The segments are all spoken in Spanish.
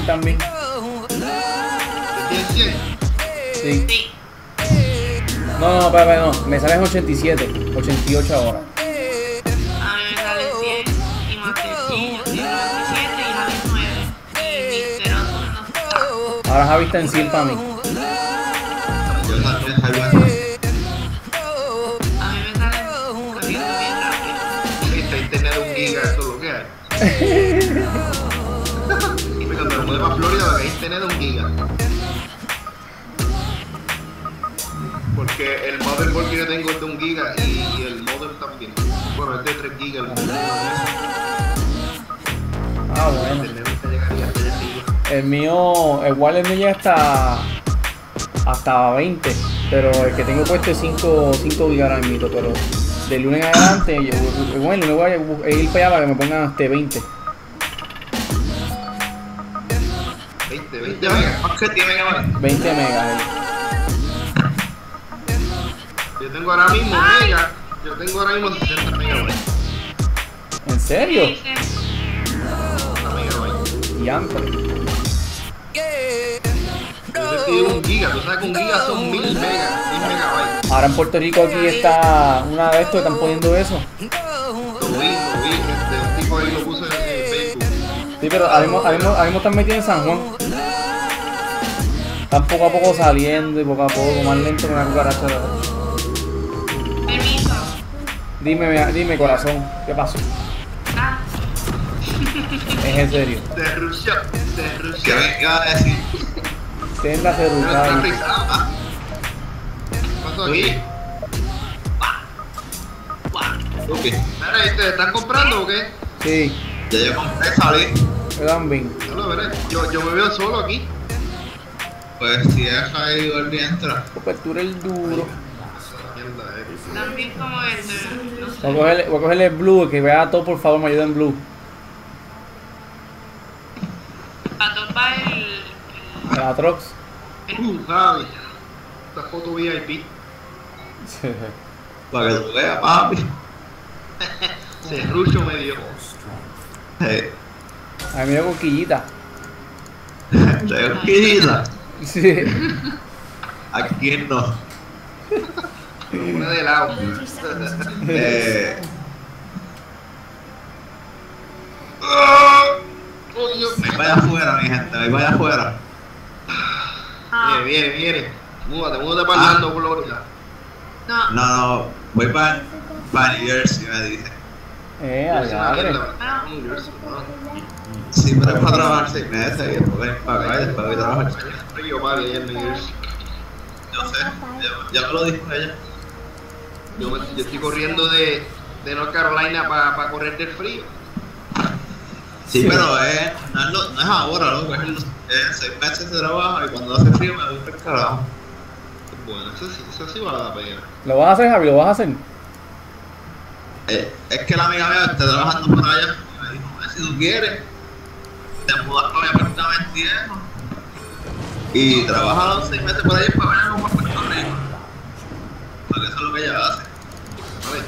100 también. ¿Tienes 100? Sí. Sí. No, no, espera, espera, no. Me sale en 87. 88 ahora. A mí me sale 100 y Master Chief, yo estoy en 97 y Javi 9. Y Mr. Otto no está. Ahora Javi está en 100 para mí. Mudé para Florida, lo que hay internet de un giga. Porque el motherboard que yo tengo es de un giga y el modem también. Bueno, es de 3 gigas el modem. Ah, El bueno. llegaría hasta allá arriba. El mío, el wallet me llega hasta hasta 20, pero el que tengo puesto es 5, 5 gigas ahora mismo, pero de lunes adelante, yo, bueno, el lunes voy a ir para allá para que me pongan hasta 20. 20, 20 megas. ¿Más que tiene que valer? 20 megas. ahí. Yo tengo ahora mismo mega. Yo tengo ahora mismo 60 megabytes. ¿En serio? Dice, 60 megabytes. Te digo un giga. Tú sabes que un giga son 1000 megas, 1000 megabytes. Ahora en Puerto Rico aquí está una de estos que están poniendo eso. Lo vi, lo vi. Este, tipo ahí lo puso en, en Facebook. Sí, pero ahora mismo, ahora mismo- ahora mismo están metidos en San Juan. Están poco a poco saliendo y poco a poco, más lento que una cucaracha. permiso. Dime, dime corazón, ¿qué pasó? Ah, Es en serio. De Rusia. De ¿Qué Rusia. me iba a decir? Tienda ¿ah? ¿Qué pasó aquí? Ok. Mira, ¿y ¿te están comprando o qué? Sí, Ya yo compré, salí. yo también. Yo, yo me veo solo aquí. Pues si es ahí volví a entrar. Cobertura el duro. También como el de. No Voy a cogerle, voy a cogerle el blue, que vea todo, por favor, me ayuda en blue. Para topar el. A la Trox. Uh, Javi. Esta foto VIP. Para que tú veas, papi. Se rucho me dio. Eh, A mí me dio coquillita. Sí. ¿A quién no? Una de lado. Eh, Oh, Dios. me vaya afuera, mi gente, me vaya afuera. Ah, Viene, viene, viene. Múdate, múdate para Ah. Orlando, Florida. no. No, no, voy para pa New Jersey, me dice. Eh. Sí, pero es para trabajar seis meses y después acá y después voy a trabajar. En. Yo sé, ya, me lo dijo ella. Yo, estoy corriendo de, de North Carolina para correr del frío. Sí, pero es, no, es lo- no es ahora, loco, es, es seis meses de trabajo y cuando hace frío me para el carajo. Bueno, eso sí, eso sí vale la pena. ¿Lo vas a hacer, Javi? ¿Lo vas a hacer? Eh, es que la amiga mía está trabajando por allá y me dijo, "Pues, si tú quieres, te mudas para mi apartamento viejo y trabajas los seis meses por ahí para venir a Puerto Rico. Porque eso es lo que ella hace. ¿Vale?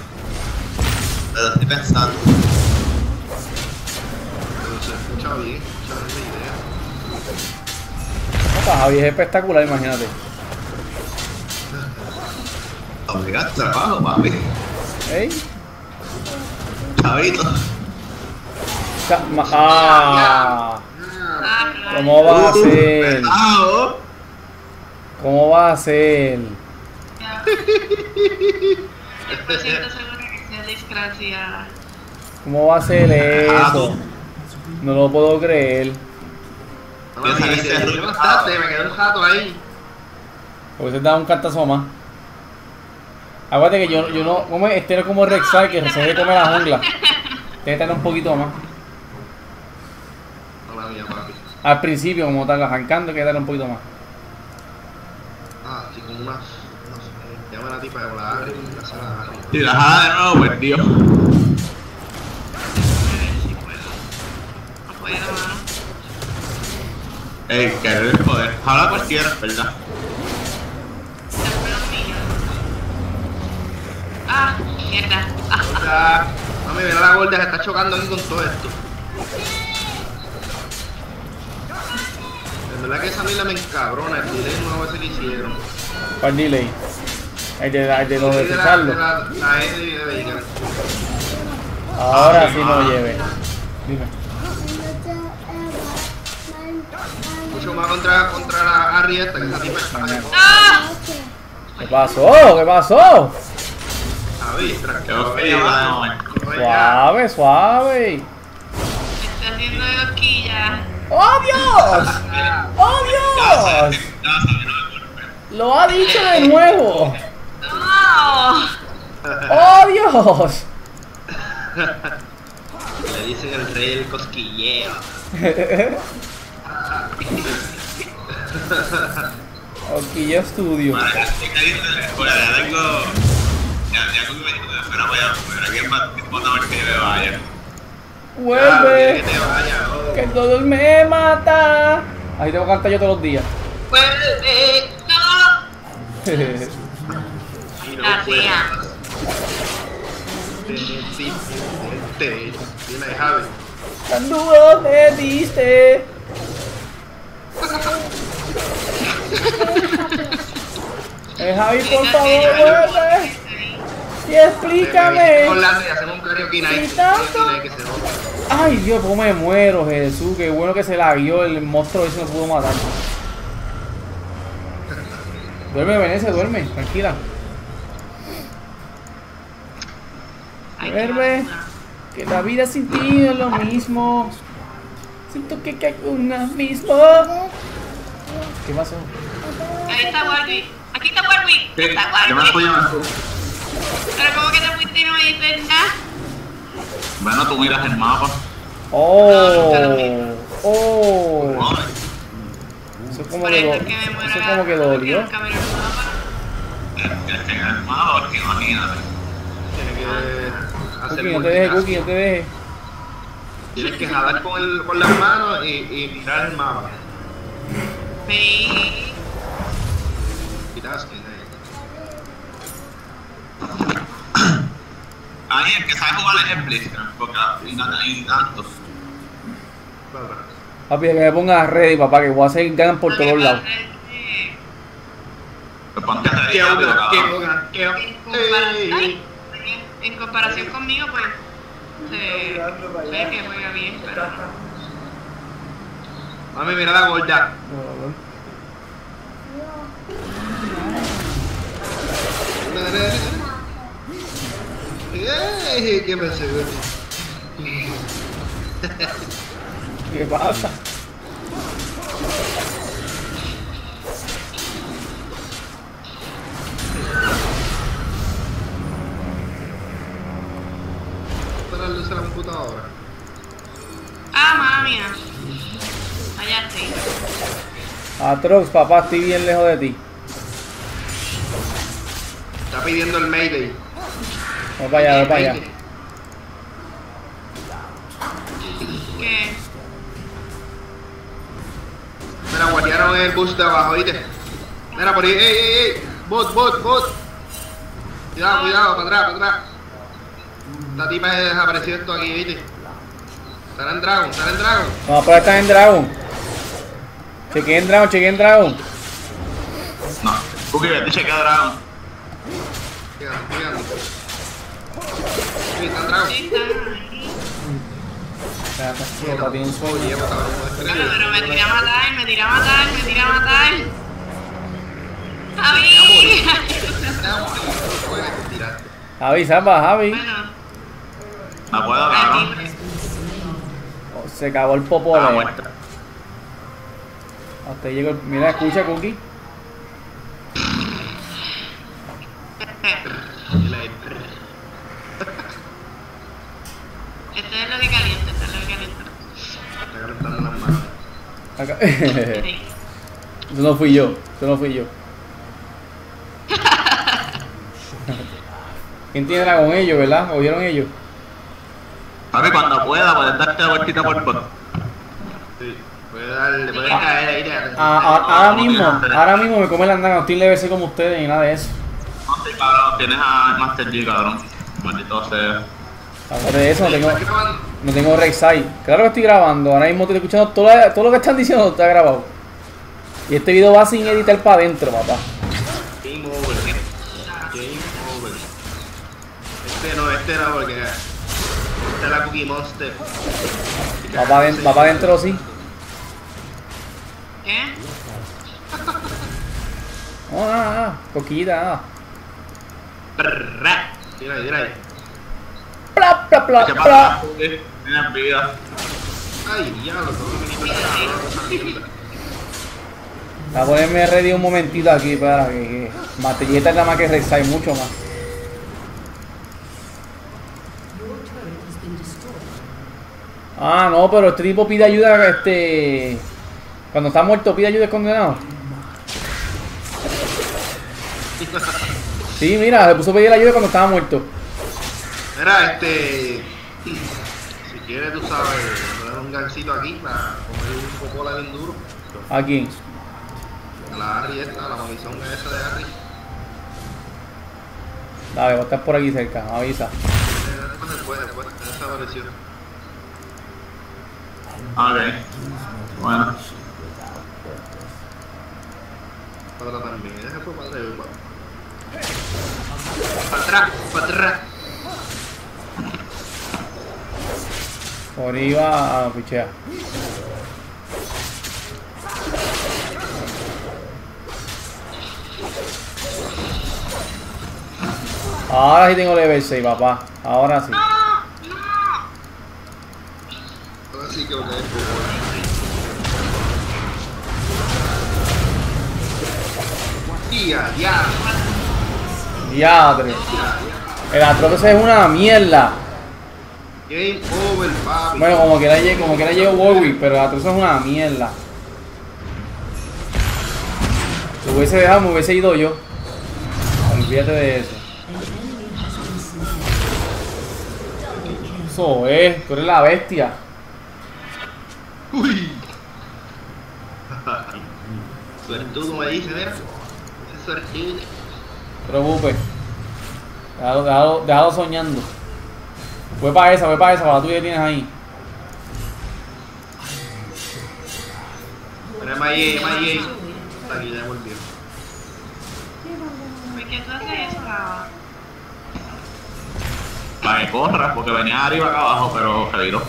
Pero estoy pensando. Pero se escucha bien, escucha bien la idea. Javi es espectacular, imagínate. Amiga, trabajo, papi. ¿Ey? Ma- Ah. ¿Cómo va a ser? ¿Cómo va a ser? Ya. 100% seguro que sea desgraciada. ¿Cómo va a ser eso? No lo puedo creer. No me quedé un jato ahí. Porque se da un cartazo más. Acuérdate que yo, yo no. ¿Cómo es? Este es como Rexar que se de comer la jungla. Que tener un poquito más. Al principio, como tal, arrancando, que darle un poquito más. Ah, sí, como una. Llama a la tipa de la Harry, la sala Harry. Y la jada de nuevo, pues mano. Ey, que el poder. Habla cualquiera, ¿verdad? Ah, mierda. Mami, mira la gorda, se está chocando aquí con todo esto. En verdad que esa mila me encabrona, el delay nuevo ese que hicieron. ¿Cuál delay? El de, el de lo de de la, fijarlo. de la, la de Baker. Ahora Ah, sí no lleve. Dime. Mucho más contra, contra la Arrieta, que esa tipa está de ¡Ah! ¿Qué pasó? ¿Qué pasó? Ya. Suave, suave. Me está haciendo de cosquillas. ¡Oh Dios! ¡Oh Dios! Ya. Lo ha dicho de nuevo. ¡Oh Dios! Le dicen el rey del cosquilleo. Orquilla Studio. Bueno, ya ya tengo. Ya, ya con mi pero voy a poner aquí en ver que me vaya. ¡Vuelve! que te vaya, oh. ¡Que todo me mata! Ahí tengo que cantar yo todos los días. ¡Vuelve! ¡No! No La puedes. tía. Te- te- te- Dile a Javi. Cuando me diste. Eh, Javi, por favor, vuelve. Y explícame. Un. Un. Ay, Dios, cómo me muero, Jesús. Qué bueno que se la guió el monstruo ese no pudo matar. Duerme, Venecia, duerme, tranquila. Duerme. Que la vida sin ti es lo mismo. Siento que caigo una mismo. ¿Qué pasó? Ahí está Warwick. Aquí está Warwick. Warwick. Pero ¿cómo que te fuiste y no me dices nada? Bueno, tú miras el mapa. Oh, oh. Eso como que, muero eso la- como que dolió. lo tienes que mirar el mapa porque imagínate. Tiene que hacer Cookie, no te dejes, multitasking. Cookie, no te dejes. Tienes que jalar con, el, con las manos y, y mirar el mapa. Sí. Ahí el que sabe jugar es el Blitzcrank, porque hay tantos. Papi, que me pongas ready, papá, que voy a hacer ganan por todos lados. Qué qué qué. En, comparación conmigo, pues se ve que juega bien, pero Mami, mira la gorda. ¿Qué me hace, güey? ¿Qué pasa? Para la luz de la computadora. Ah, mala mía. Allá estoy. Atrox, papá, estoy bien lejos de ti. Está pidiendo el Mayday. Vamos para allá, vamos para allá. ¿Qué? Mira, guardiaron el bus de abajo, ¿viste? Mira, por ahí, ey, ey, ey. Bot, bot, bot. Cuidado, cuidado, para atrás, para atrás. Esta tipa se desapareció esto aquí, ¿viste? Estará en Dragon, estará en Dragon. Vamos para estar en Dragon. Chequeen Dragon, chequeen Dragon. No, vete y chequea Dragon. Fíjate, fíjate. Papá, tiene un sueño. Bueno, pero me tira a matar, me tira a matar, me tira a matar. ¡Javi! Javi, salva, Javi. bueno, No puedo, aquí, cabrón. Oh, se acabó el Ah, popole. Hasta ahí llegó. Mira, escucha, Cookie. Este es lo que calienta, este es lo que calienta. Está calentando las manos. Acá. Eso no fui yo, eso no fui yo. ¿Quién tiene dragón? Ellos, ¿verdad? ¿Oyeron ellos? Papi, cuando pueda, puedes darte la vueltita por. Sí. Puede darle, puede caer ahí. Ah, ah, ahora mismo, ahora mismo me come la andana, no estoy level C como ustedes ni nada de eso. No sé, cabrón, tienes a Master G, cabrón. Maldito sea. Aparte de eso, no tengo. No tengo Rek'Sai. Claro que estoy grabando, ahora mismo estoy escuchando todo, la- todo lo que están diciendo está grabado. Y este video va sin editar para adentro, papá. Game over. Game over. Este no, este no, porque. Esta es la Cookie Monster. Va para adentro, va adentro sí. ¿Qué? No, nada, nada. Coquillita, nada. Tira ahí, tira ahí. Pla, pla, pla, a ponerme ready un momentito aquí para que, que Matelleta es la más que rezar mucho más. Ah, no, pero este tipo pide ayuda, este... Cuando está muerto pide ayuda condenado. Sí, mira, le puso a pedir ayuda cuando estaba muerto. Mira, este. Si quieres, tú sabes, poner un gancito aquí para comer un poco bien duro. ¿A quién? A la Harry esta, a la mamizonga esa de Harry. Dale, va a estar por aquí cerca, avisa. Después, después, después, desapareció. Ok. Bueno. Para también, ese fue padre de Para atrás, para atrás. Por va a pichea. Ahora sí tengo level 6, papá. Ahora sí. Ahora sí que lo es Tía, ya, Diadre. El Atrox es una mierda. Game over, papi. Bueno, como que la como que la llegó Warwick, pero el Atrox es una mierda. Lo hubiese dejado, me hubiese ido yo. Olvídate de eso. Eso es, tú eres la bestia. Uy. Suertudo me dice, mira. Ese suertudo. No te preocupes. Déjalo, déjalo, déjalo soñando. Voy para esa, voy para esa, para la tuya tienes ahí. Mira, Maye, Maye. Está aquí, ya volvió. ¿Por qué tú haces? Para que corra, porque venía arriba acá abajo, pero reviró.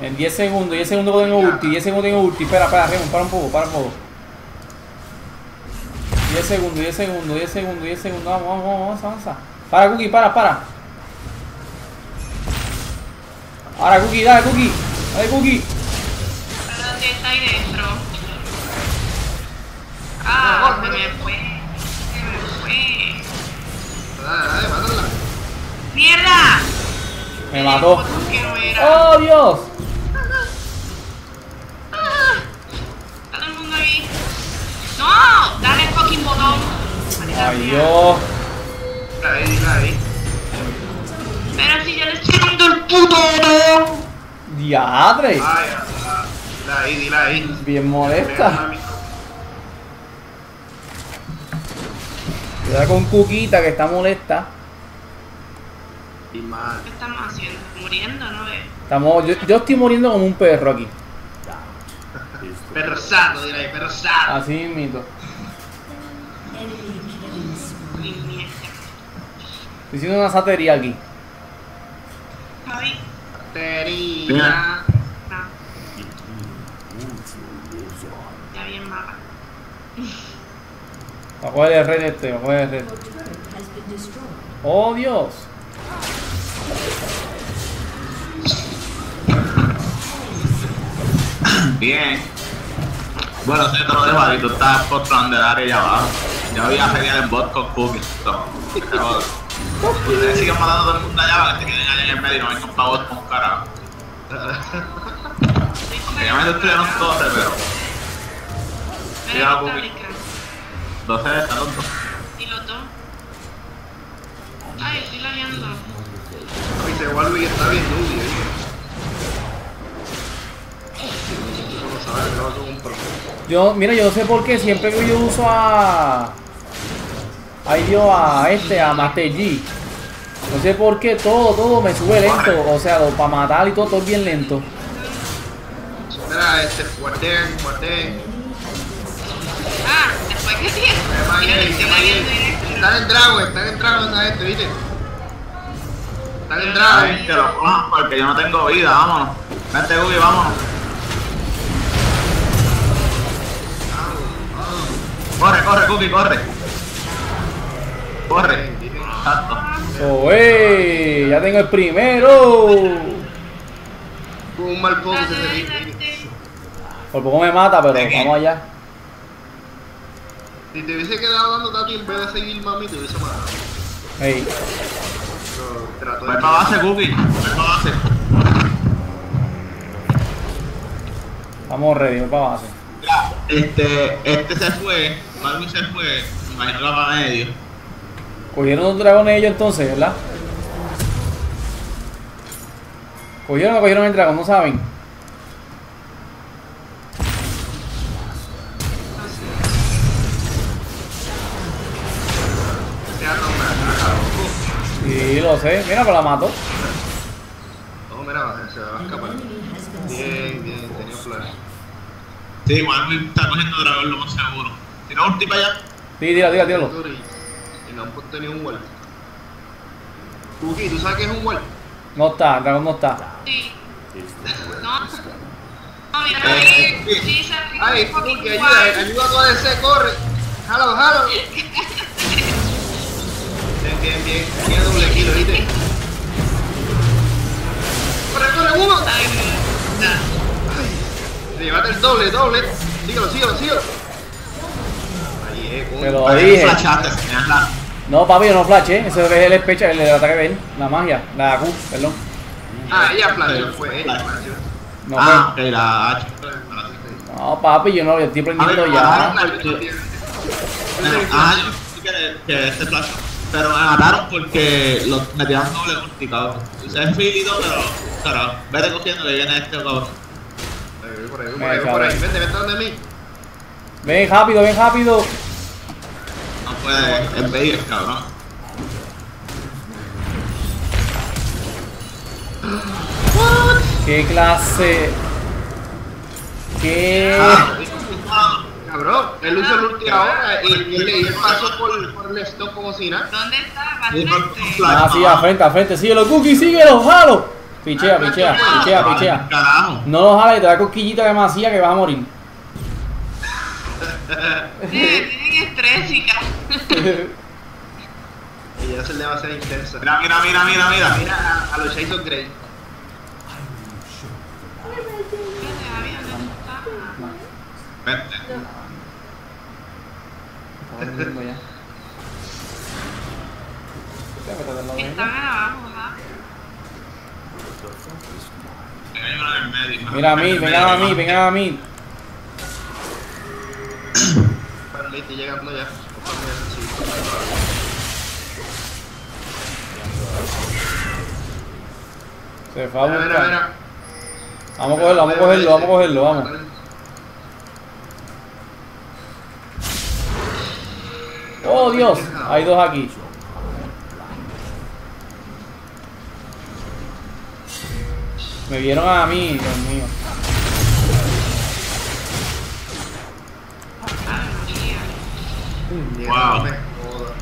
En 10 segundos, 10 segundos tengo ulti, 10 segundos tengo ulti. Espera, espera, Raymond, para un poco, para un poco. 10 segundos, 10 segundos, 10 segundos, 10 segundos. Vamos, vamos, vamos, avanza, avanza. Para, Cookie, para, para. Ahora, Cookie, dale, Cookie. Dale, Cookie. ¿Pero dónde está ahí dentro? Ah, se me fue. Se me fue. Dale, dale, mátala. ¡Mierda! Me mató. ¡Oh, Dios! Ah, todo el mundo ahí. ¡No! Dale el fucking botón. ¡Ay. Dios! Dila ahí. Pero si yo le estoy dando el puto botón. ¡Diadre! Ay, ah, ahí, dila ahí. Bien molesta. Cuidado con Cuquita que está molesta. Y mal. ¿Qué estamos haciendo? Muriendo, ¿no ves? Estamos, yo, yo estoy muriendo como un perro aquí. Perro santo, dila ahí, perro. Así mierda. Estoy haciendo una satería aquí. Javi, no. Ya bien mala. Va a coger el red este, va a coger el red. ¡Oh, Dios! Bien. Bueno, si te lo dejo ahí, tú estás controlando el área allá abajo. Yo voy a pelear en bot con Cookie. Ustedes siguen matando a todo el mundo allá para que se queden allá en el medio y no vengan para bot con un carajo. Obviamente destruyeron torre, pero Bobby. rica. 12 están los dos. ¿Y los dos? Ay, estoy labiando. Dice Warwick está bien nubio, ¿eh? Yo, mira, yo no sé por qué siempre que yo uso a. Ahí Dios, a este, a Master G. No sé por qué todo, todo me sube lento. O sea, para matar y todo, todo es bien lento. Mira, este, guardén, guardén. Ah, después que directo. Están en Dragon, están en Dragon esa gente, ¿viste? Están en Ay, Dragon. que lo cojan porque yo no tengo vida, vámonos. Vente, Gubi, vámonos. Corre, corre, Cookie, corre. Corre. Exacto. Oh, ya tengo el primero. Tuvo un mal dale. Por poco me mata, pero vamos allá. Si te hubiese quedado dando Tati en vez de seguir mami, te hubiese matado. Ey, Pero trató Voy para base, Cookie. Voy para base. vamos ready, voy para base. Mira, este, este se fue, Marvin se fue, me imagino que va para medio. Cogieron dos dragones ellos entonces, ¿verdad? Cogieron o cogieron el dragón, no saben. Sí, lo sé. Mira, pero la mató. No, mira, se va a escapar. Bien, bien, tenía flash. Sí, Marvin está cogiendo dragón, lo más seguro. Tira un tip allá. Sí, tira, tira, tíralo. No han puesto ni un wall. Cookie, ¿tú sabes qué es un wall? No está, el dragón no está. Sí. No. No, mira, Eh, ahí. sí. Sí, se aplica Ay, Cookie, ayuda, ayuda a tu ADC, corre. Jalo, jalo. Bien, bien, bien. Tiene doble kilo, ¿viste? Corre, corre, uno. Ay, mira. Te llevaste el doble, doble. Síguelo, síguelo, síguelo. Ahí, eh, Te lo dije. No, papi, yo no flashe. Ese es el specha, el, el ataque de él. La magia, la Q, perdón. Ah, ella flasheó, fue ella. No, ah, ok, la H. fue- no, papi, yo no, yo estoy prendiendo ver, ya. ah, ah, yo sí que, que este flash. Pero me mataron porque los metieron doble ulti, cabrón. Es filito, pero, pero vete cogiendo que viene este cabrón. Ahí, Por ahí, por ahí, por ahí. sabe. Vente, vente donde mí. Ven rápido, ven rápido. Puede, es bello, cabrón. ¿Qué clase? ¿Qué? Ah, Cabrón, él usa el ulti ahora y, y, él- y él pasó por, por el stock como si nada. ¿Dónde está? Ah, sí, a frente, a frente. Síguelo, Cookie, síguelo, jalo. Pichea, pichea, pichea, Ah, pichea. Carajo. No lo jales, te da cosquillita demasiada que vas a morir. Sí, tienen estrés, chicas. Y ya se le va a hacer intensa. Mira, mira, mira, mira, mira. Mira a, a los of Grey. Vente. Están abajo, ¿verdad? Hay uno en el medio. Mira a mí, vengan a mí, vengan a mí. Pero listo, llegando ya. Se fue a Mira, mira, buscar. mira. Vamos a cogerlo, vamos a cogerlo, vamos a cogerlo, vamos. Oh Dios, hay dos aquí. Me vieron a mí, Dios mío. Mierda, Wow. no me jodas.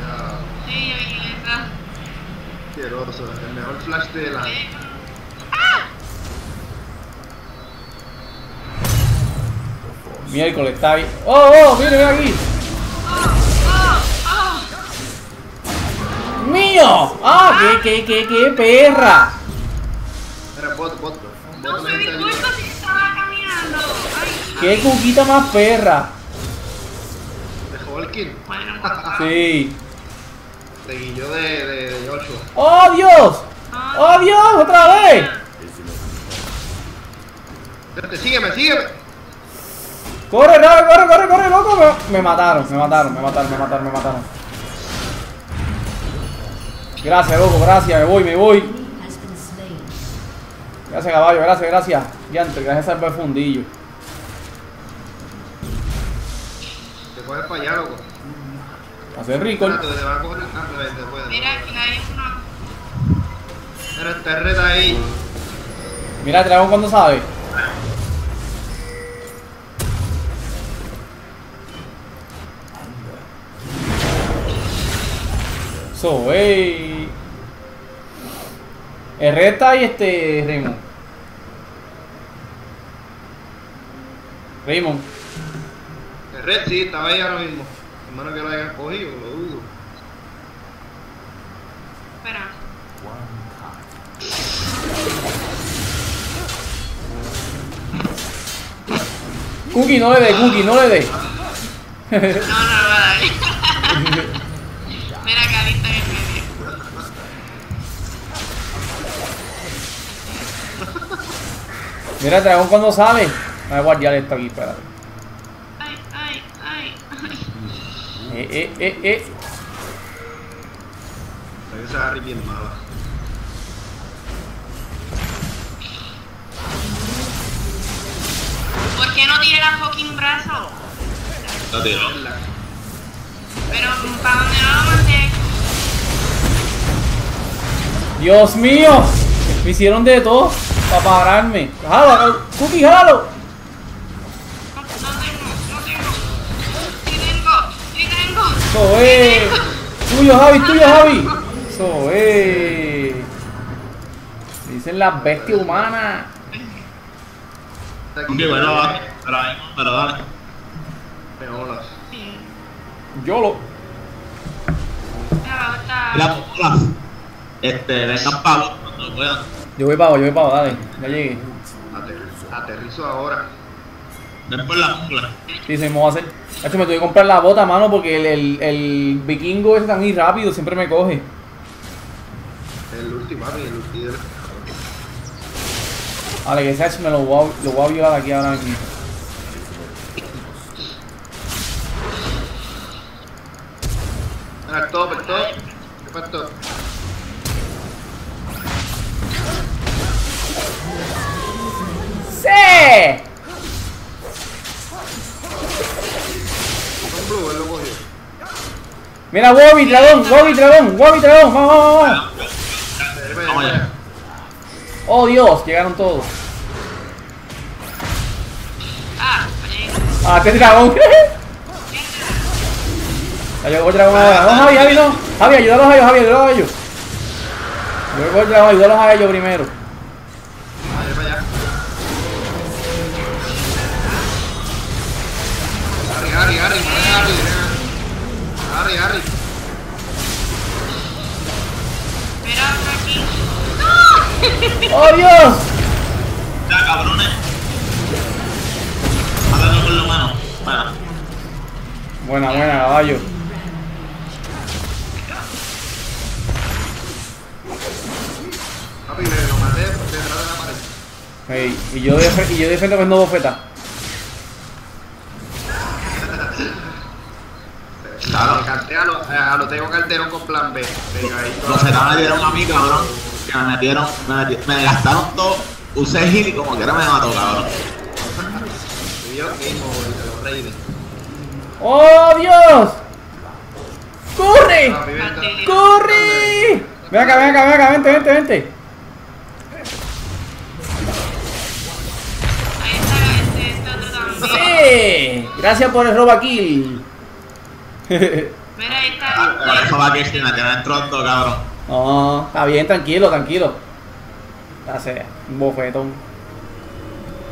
Ya, Sí, yo vi esa. asqueroso. El mejor flash de la. Eh, Miércoles está ahí. Oh, oh, mire, ven aquí. ¡Mío! ¡Ah! ¡Qué, qué, qué, qué perra! Era bot, bot. No bot me di mental. cuenta si estaba caminando. Ay, ¡Qué cuquita más perra! Bueno, Sí. Te guilló de, de, de Joshua. ¡Oh Dios! ¡Oh Dios! ¡Otra vez! Vete, sígueme, sígueme. ¡Corre, corre, corre, corre, corre, loco! Me, me mataron, me mataron, me mataron, me mataron, me mataron. Gracias, loco, gracias, me voy, me voy. Gracias, caballo, gracias, gracias. Diantre, gracias a salvar el fundillo. coger para allá, loco. Hacer rico. Mira, aquí hay una. Pero está red ahí. Mira, traemos cuando sabe. So, hey. Reta y este Raymond. Raymond. El red sí, estaba ahí ahora mismo. Hermano que lo hayan cogido, lo dudo. Espera. Cookie, no le dé, Cookie, no le dé. No, no, no, dale. Mira que está en el medio. Mira, dragón cuando sale. Voy a guardar esto aquí, espérate. Ay, ay, ay, ay. Eh, eh, eh, eh. Esa Harry bien mala. ¿Por qué no tiene la fucking brazo? Lo tiró. Pero, ¿para dónde no lo mandé? Dios mío. Me hicieron de todo para pararme. Jalo, Cookie, jalo. Eso es. Tuyo, Javi, tuyo, Javi. Eso es. Dicen las bestias humanas. Ok, bueno, va. Pero ahí, pero dale. Me olas. Sí. Yo lo. Ya, está. Mira, hola. Este, vengan para cuando puedan. Yo voy para yo voy para dale. Ya llegué. Ater- aterrizo ahora. Por la jungla. Sí, se me va a hacer. Hacho, me tuve que comprar la bota, mano, porque el, el, el vikingo ese está muy rápido, siempre me coge. El último, el último. Vale, que Sach me lo voy a, lo voy a violar aquí ahora mismo. Mira, Wobby, dragón, Wobby, dragón, Wobby, dragón, vamos, vamos, vamos. Vamos allá. Oh Dios, llegaron todos. Ah, qué dragón. Llegó el dragón ahora. No, Javi, Javi, no. Javi, ayúdalos a ellos, Javi, ayúdalos a ellos. Llegó el dragón, ayúdalos a ellos primero. Harry. mira otro aquí. ¡Oh Dios! Ya, cabrones. Mátalo con la mano. Bueno, Buena, buena, caballo. Papi, lo maté detrás de la pared. Hey, y yo def y yo defiendo con no bofeta. Claro. Le canté a lo, a lo tengo Calderón con plan B. Los Z me dieron a mí, cabrón. Que me metieron, me, meti- me gastaron todo. Usé hit y como quiera me mató, cabrón. Y yo mismo, de los Raiders. ¡Oh Dios! ¡Corre! Calderón. ¡Corre! Ven acá, ven acá, ven acá, vente, vente, vente. Ahí está este, este otro también. ¡Sí! Gracias por el roba kill. Mira, ahí está este. eso va que se me tienen tronto, cabrón. No, está bien, tranquilo, tranquilo. Ya sea, un bofetón.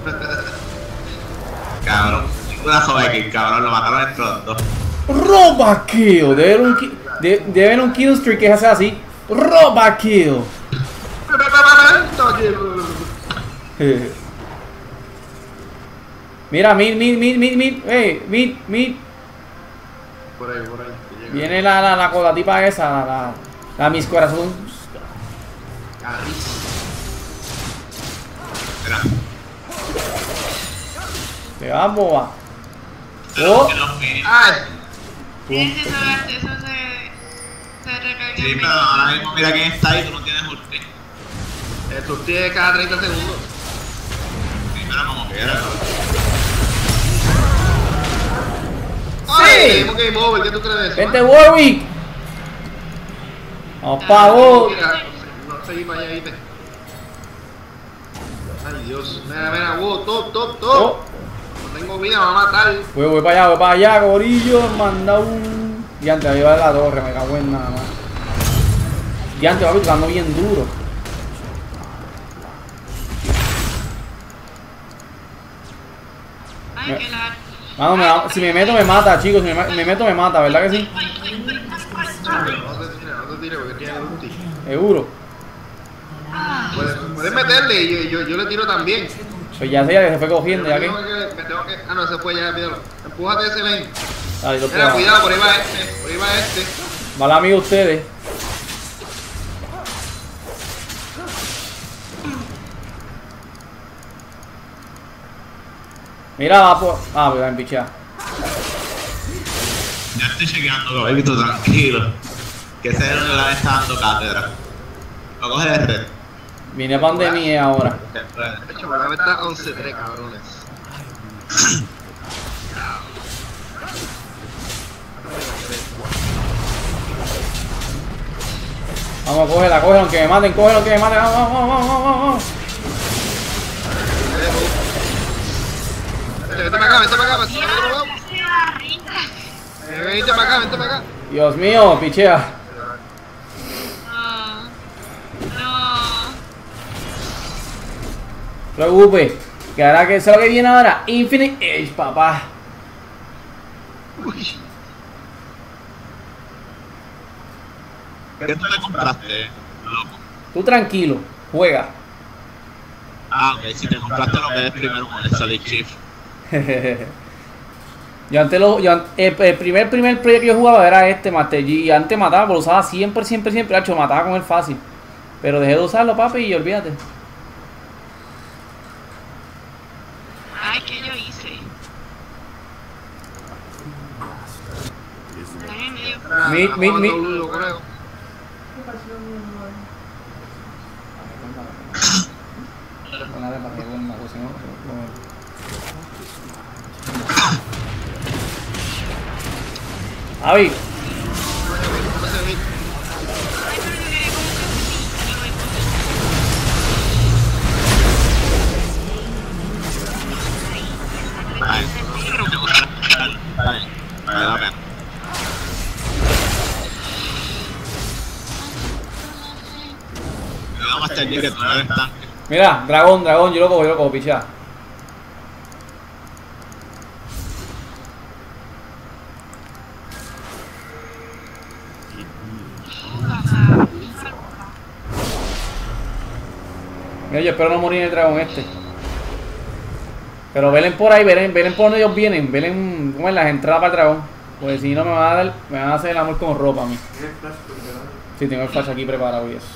Cabrón. Una kill, cabrón. Lo mataron en tronto. Roba kill. Debe haber un, ki- de- debe haber un kill streak que hace así. Roba kill. Mira, mid, mid, mid, mid, mid, eh, mid, mid. Por ahí, por ahí. Viene la, la, la colatipa esa, la, la, la mis corazón. Te vas, boba. Oh. ¡Ay! Miren si eso, eso se, se recarga. Sí, pero ahora mismo mira quién está ahí, tú no tienes ulti. El surti es cada 30 segundos. Sí, pero como quiera, cabrón. Tenemos game over, ¿qué tú crees de eso? Vente? Warwick. Vamos pa' vos. Mira, no allá, ¿viste? Ay, Dios. Mira, mira, wow, top, top, top. Oh, No tengo vida, me va a matar. voy, voy para allá, voy para allá, gorillo. Manda un. Y antes de llevar la torre, me cago en nada más. Diante, papi, dando bien duro. Mano, me da- si me meto me mata, chicos. Si me, meto me mata, ¿verdad que sí? No te tires, no te tires porque tiene ulti. Seguro. Puedes, puedes meterle y yo, yo, yo le tiro también. Pues ya sé, ya que se fue cogiendo, ya que. Tengo que- me tengo que. Ah, no, se fue ya, míralo. Empújate ese lane. Dale, Mira, cuidado, por ahí va este. Por ahí va este. Mala amiga ustedes. Mira, va por. Ah, voy a empichar. Ya estoy chequeando, caballito, tranquilo. Que ese es que está dando cátedra. Lo coge de red. Vine a pandemia ahora. De hecho, la vez está 11-3, cabrones. Vamos, cógela, cógela, aunque me maten, cógela, aunque me maten. Vamos, vamos, vamos, vamos, Vente, vente para acá, vente para acá, vente para acá. Eh, Vente para acá, vente para acá. Dios mío, pichea. No. Preocupe. Que ahora que lo que viene ahora. Infinite Edge, papá. Uy. ¿Qué tú te compraste, loco? Tú tranquilo, juega. Ah, ok, si te compraste lo que es primero con el Solid Chief. Yo antes lo, yo el, el primer primer play que yo jugaba era este Master G y antes mataba, pero lo usaba siempre, siempre, siempre, hecho, mataba con él fácil. Pero dejé de usarlo, papi, y olvídate. Ay, ¿qué yo hice? Mi- mi- mi-. Avi, mira, dragón, dragón, yo lo cojo, yo lo cojo, picha. Yo espero no morir en el dragón este. Pero velen por ahí, velen, velen por donde ellos vienen, velen como en las entradas para el dragón. Pues si no me van a dar, me van a hacer el amor con ropa a mí. Sí, tengo el flash aquí preparado y eso.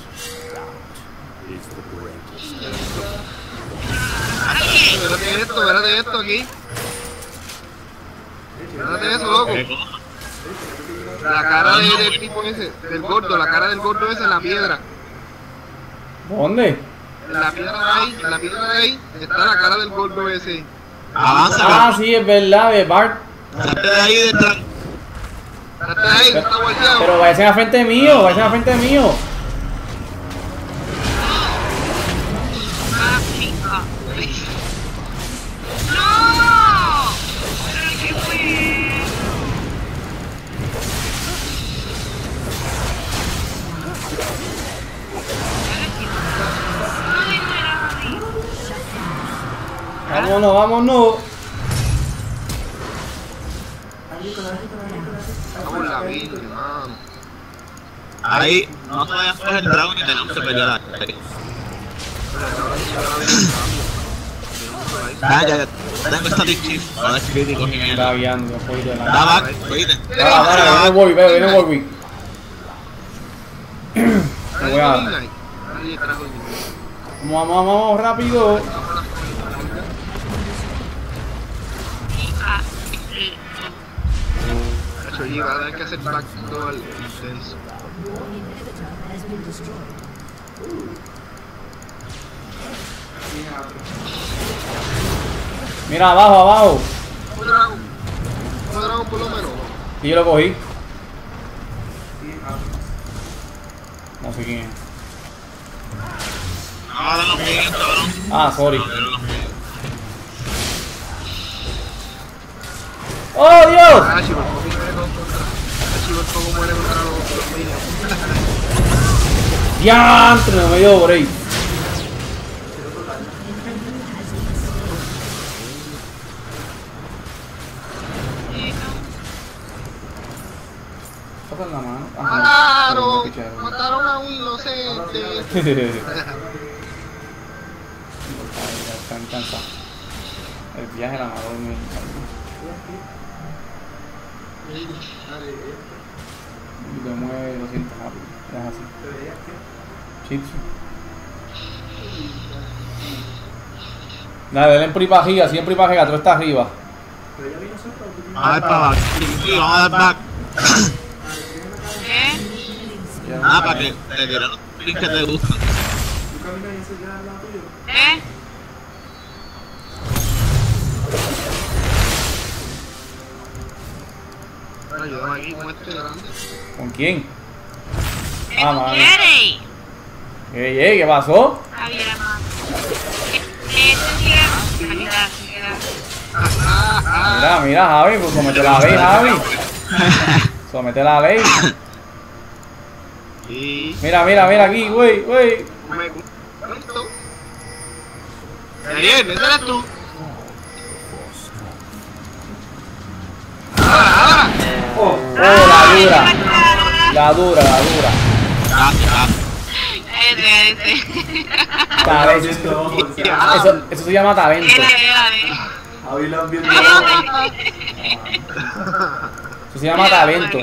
Espérate esto, espérate esto aquí. Espérate eso, loco. La cara de- del tipo ese, del gordo, la cara del gordo ese en la piedra. ¿Dónde? En la piedra de ahí, en la piedra de ahí, está la cara del gordo ese. Avanza, Ah, sí, es verdad, de Bart. Salte de ahí detrás. Está ahí, está volteado. Pero vayan a frente mío, vayan a frente mío. Vámonos, vámonos. Ahí no te vayas a coger el dragón y tenemos que pelear ahí. Ah, ya, ya. Tengo Static Chief. Ahora es crítico Está mierda. guiando, un poquito de Da la. back, oíste. Viene ve, viene voy el Vamos, vamos, vamos, rápido. Nacho, y va a tener que hacer backdoor intenso. Mira, abajo, abajo. Un dragón. Un dragón por lo menos. Y yo lo cogí. No sé quién es. No, de los míos, cabrón. Ah, sorry. ¡Oh, Dios! Muere contra. Los, los minions. Diantre, no me. Mataron a un inocente. Ya están cansados. El viaje la madre me Y te mueve, lo sientes rápido. Es así. Chitsu. Dale, denle en pri pa' arriba, siempre para arriba, tú estás arriba. Vamos a dar para abajo. Vamos a dar back. ¿Qué? Ya. Nada, para que te dieran los pins que te gustan. ¿Qué? Ayúdame aquí con este grande. ¿Con quién? ¿Qué Ah, tú madre. quieres? Ey, ey, ¿qué pasó? Javier, está. Mira, mira, Javi, pues somete la ley, Javi. Somete la ley. Mira, mira, mira aquí, güey, güey. ese eres tú. Oh, la dura. La dura, la dura. Ese, ese. Talento. Eso, eso se llama talento. Javi lo han visto. Eso se llama talento.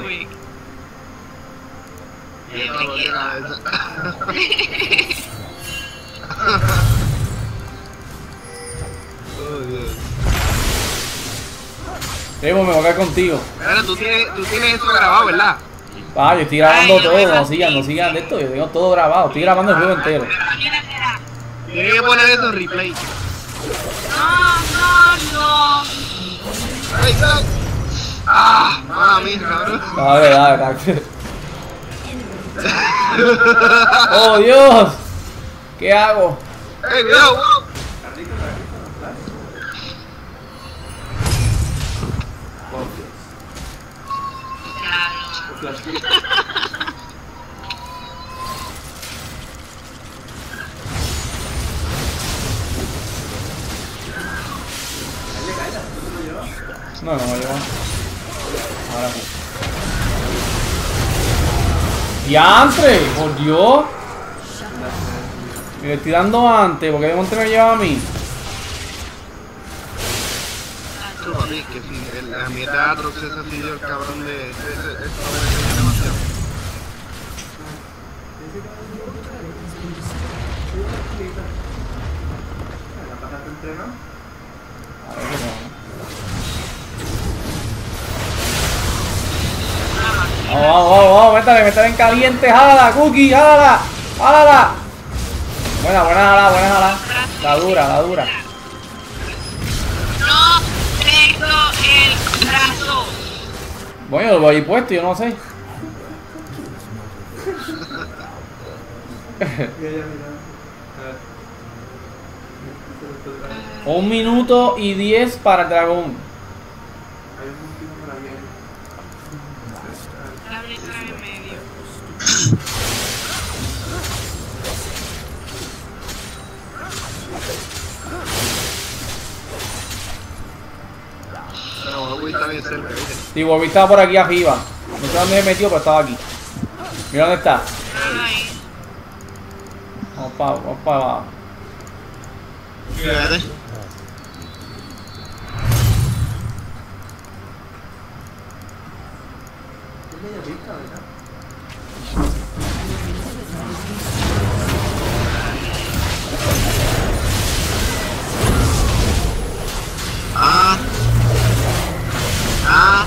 Oh, Dios. Primo, me voy a quedar contigo. Mira, tú tienes, tú tienes eso grabado, ¿verdad? Ah, yo estoy grabando Ay, todo, no sigan, no sigan de esto, yo tengo todo grabado, estoy grabando el juego entero. Tienes que poner eso en replay. No, no, no. ¡Ay! ¡Ah! ¡Mala mía, cabrón! Dale, dale, dale. ¡Oh, Dios! ¿Qué hago? ¡Ey, cuidado! No, no me lleva. Ahora sí. ¡Diantre! ¡Por Dios! Le estoy dando antes, porque de monte me lleva a mí. Si el, a mi teatro se decidió el cabrón de... Vamos, vamos, vamos, vamos, métale, métale en caliente, jálala, cookie, jálala, jálala. Buena, buena jala, buena jala. La dura, la dura. Bueno, lo voy ahí puesto, yo no sé. Un minuto y diez para el dragón. La brisa en medio. Pero Bobby está bien cerca, ¿viste? Sí, Bobby estaba por aquí arriba. No sé dónde me metió, pero estaba aquí. Mira dónde está. Ay, Vamos para vamos pa abajo. Fíjate. Ah. Ah.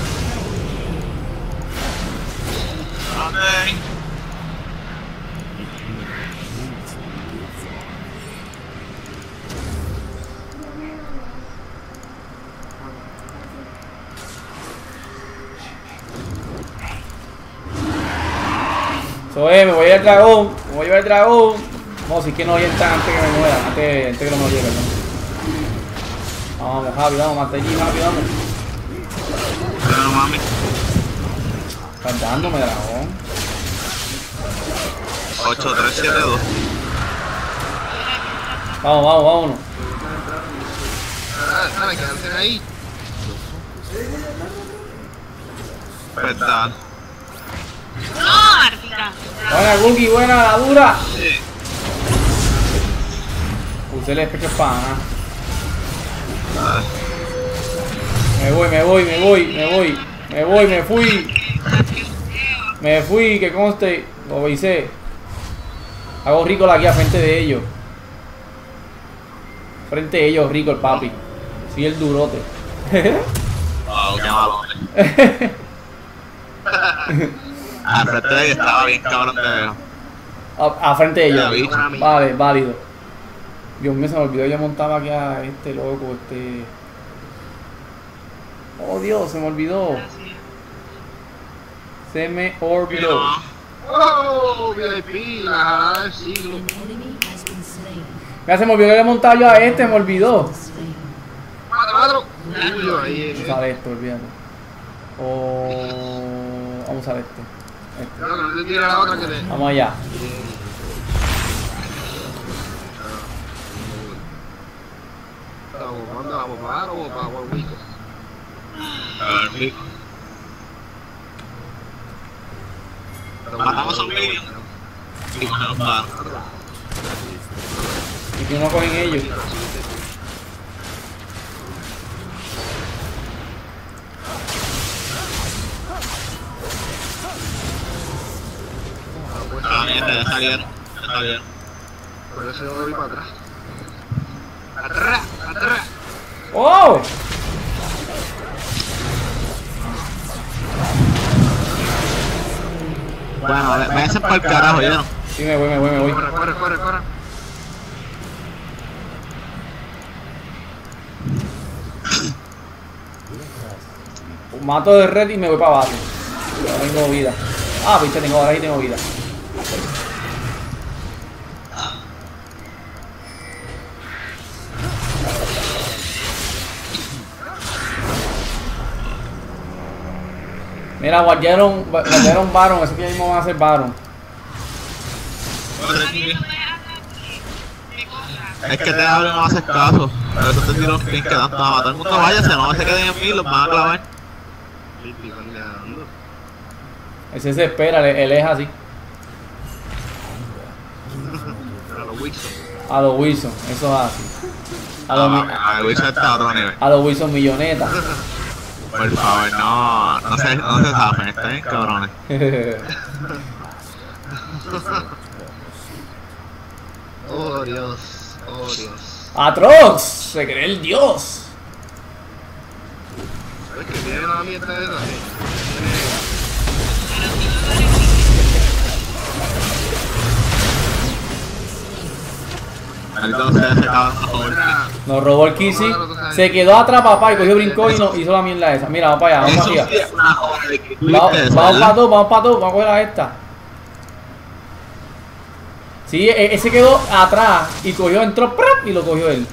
Eso es, me voy al dragón. Me voy a llevar el dragón. No, si es que no orientan antes que me muera. Antes, antes que no me lleve, ¿no? Vamos, Javi, vamos, mate allí, Javi, vamos. Mami. Estás dándome dragón. 8372. Vamos, vamos, vámonos. Ah, Dale, quédate ahí. Verdad. No, Artica. Buena, Cookie, buena, la dura. Sí. Puse el especho pana. Ah, Me voy, me voy, me voy, me voy. Me voy, me fui. Me fui, que conste. Lo veisé. Hago rico aquí a frente de ellos. Frente de ellos, rico el papi. Sí, el durote. Qué malo. Ah, frente de que estaba bien cabrón de a, a frente de ellos. Vale, válido. Dios mío, se me olvidó. Yo montaba aquí a este loco, este. Oh Dios, se me olvidó. Gracias. Se me olvidó. ¡Oh! VIP, la jalada del siglo. Mira, se me olvidó que le montaba yo a este, me olvidó. ¡Cuatro, cuatro! Uy, ahí, Vamos a eh. usar esto, olvídate. O. Vamos a usar este. Este. Vamos allá. Vamos, ¿cuándo vamos? ¿Para Aro o para Guaguito? Matamos a un minion. Y nos va. Y que no cogen ellos. Ah, mierda, ya salieron. Ya salieron. Por eso yo voy para atrás. ¡Atrás! ¡Atrás! ¡Oh! Bueno, me hacen para el carajo, ya no. Sí, me voy, me voy, me voy. Corre, corre, corre, corre. Mato de red y me voy para abajo. No tengo vida. Ah, viste, tengo ahora sí tengo vida. Mira, guardaron, guardaron Baron, ese que mismo van a hacer Baron. Es que te hablo no haces caso. Pero eso te tiro un pin que tanto va a matar. Mundo váyase, no se queden en mí, los van a clavar. Ese se espera, él, él es así. A los Wilson. A los Wilson, eso es así. A los, mi- Ah, el Wilson está a otro nivel. a los Wilson millonetas. Por favor, no, no se, no se zafen, están bien cabrones. Oh, Dios. Oh, Dios. Atrox, se cree el dios. ¿Sabes que tiene una mierda de esa? Nos robó el Kissy. Se quedó atrás, papá, y cogió brincó y no hizo la mierda esa. Mira, vamos para allá, vamos para arriba. Vamos, para todos, vamos para todos, vamos a coger a esta. Sí, e- ese quedó atrás y cogió, entró ¡prap! y lo cogió él.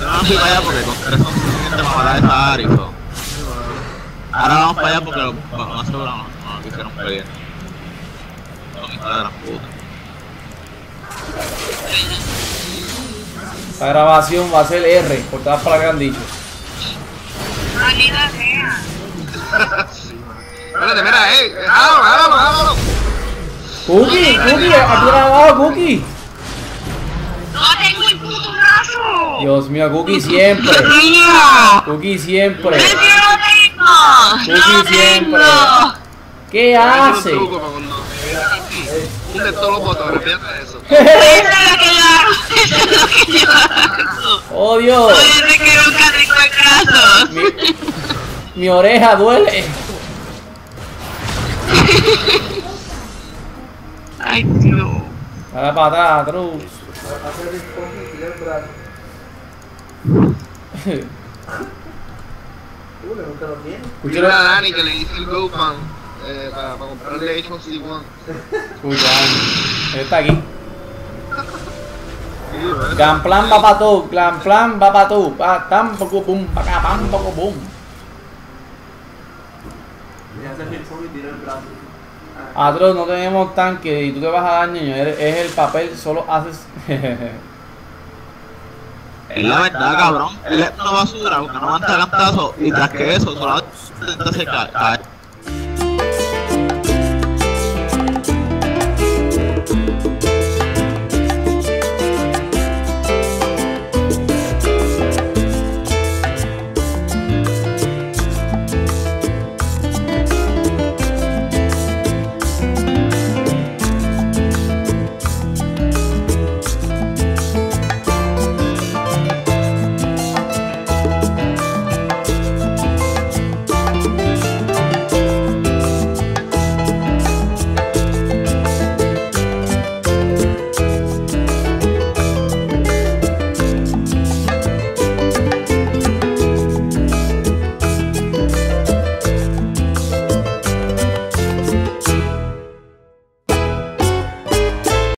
No fui para allá porque con tres son suficientes para matar a esa Ari, so. Ahora vamos para allá porque lo lo más seguro no, no lo quisieron pelear. Son hijos de gran puta. La grabación va a ser R, por todas las palabras que han dicho. Maldita sea. Espérate, mira, eh. ¡Jálalo, jálalo, jálalo! Cookie, Cookie, aquí grabado, Cookie. ¡No tengo el puto brazo! Dios mío, Cookie siempre. ¡Mío! Cookie siempre. ¡Es que no tengo! ¡No siempre. tengo! ¿Qué hace? un. Hunde todos los botones, fíjate de eso. Eso es lo que yo hago. Eso es lo que yo hago. Oh Dios, es que nunca tengo el brazo. mi, mi oreja duele. Ay, Dios. Dale para atrás, Escucha a Dani que le hice el GoFund eh, para, para comprarle H1C1. Escucha, él está aquí. Gran plan va para tú, gran plan va para tú. Pa, tam, poco, boom, pa, acá, pam, poco, boom. Atro, no tenemos tanque y tú te vas a dar, niño. Es el papel, solo haces. Es la verdad, cabrón. Él es una basura, porque no aguanta cantazo. Y tras que eso, solamente cae. cae.